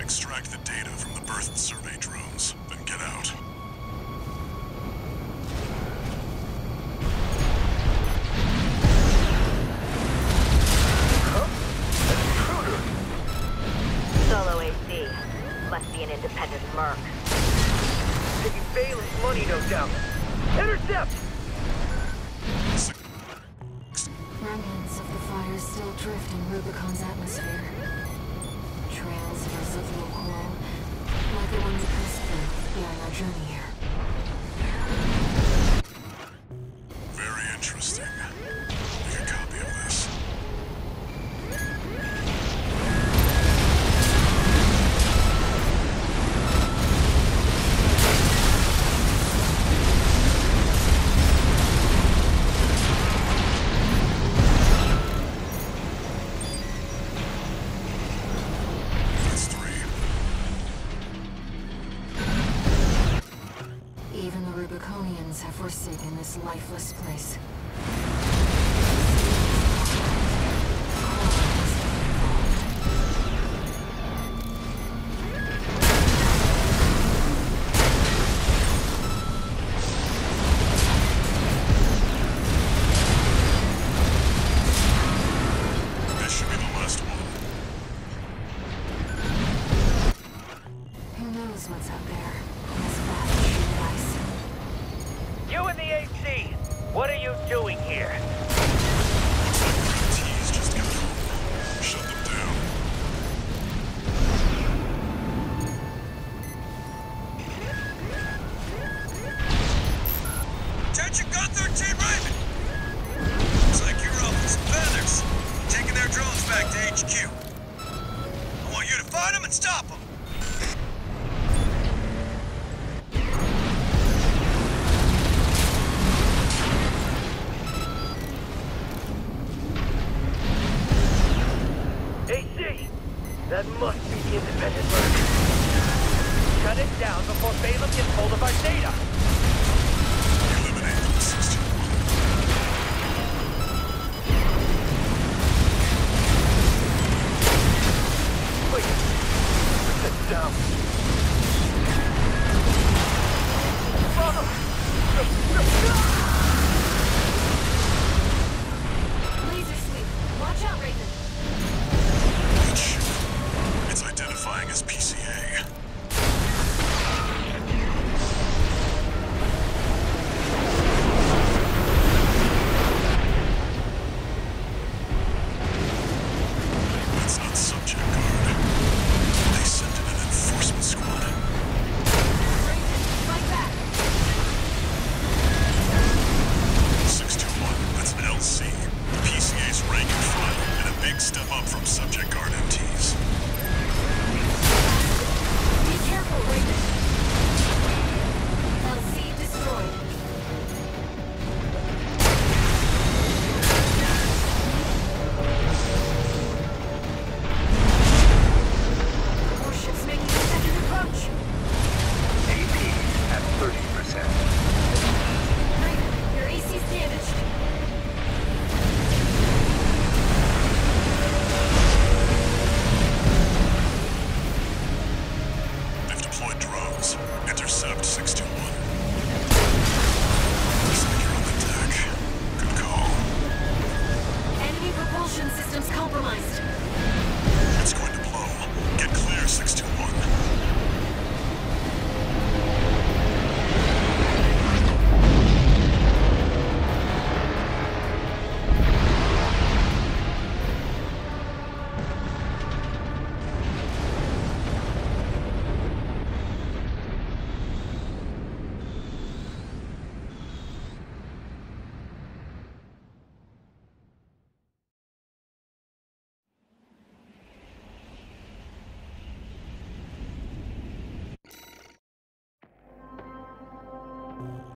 Extract the data from the birth survey drones, then get out. Money, no doubt. Intercept! Remnants of the fire still drift in Rubicon's atmosphere. Trails of residual coral, like the ones passed through during our journey here. Very interesting. The Rubiconians have forsaken this lifeless place. This should be the last one. Who knows what's out there You and the AC! What are you doing here? Just got home. Shut them down. Attention Raven! Like you're some feathers. Taking their drones back to HQ. I want you to find them and stop them. That must be the independent merc. Shut it down before Balam gets hold of our data!